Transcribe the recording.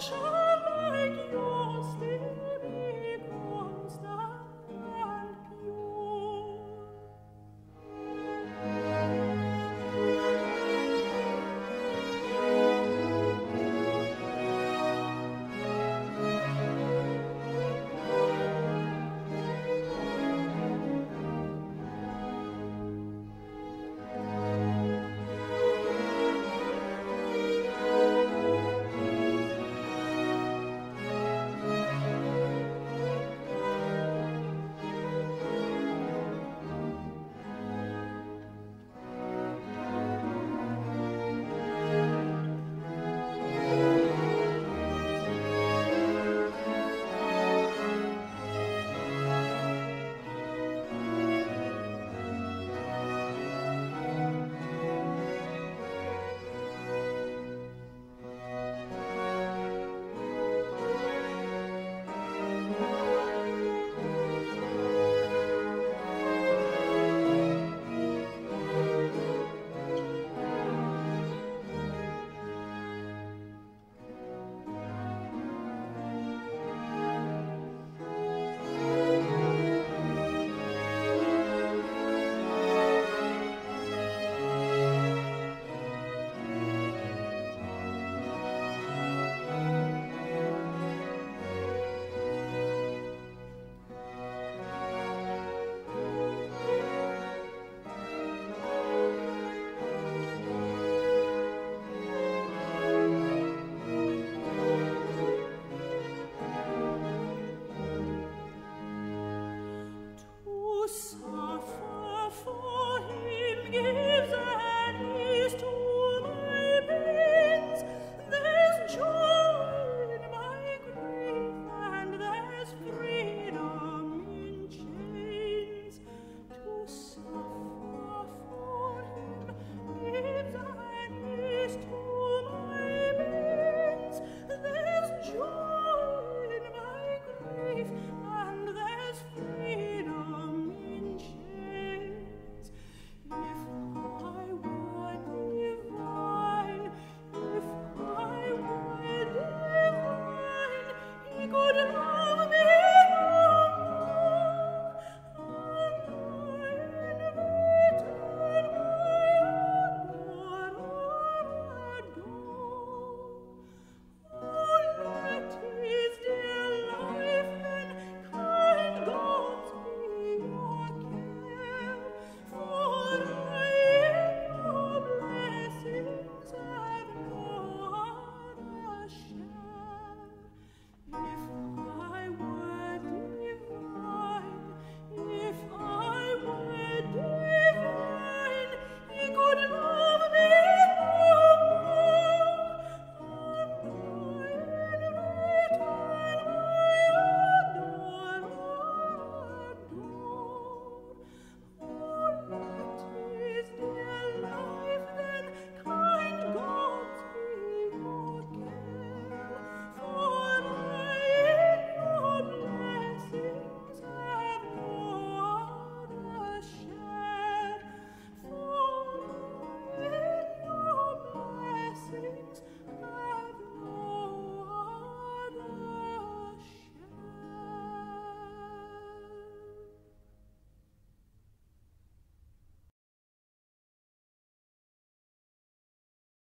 show.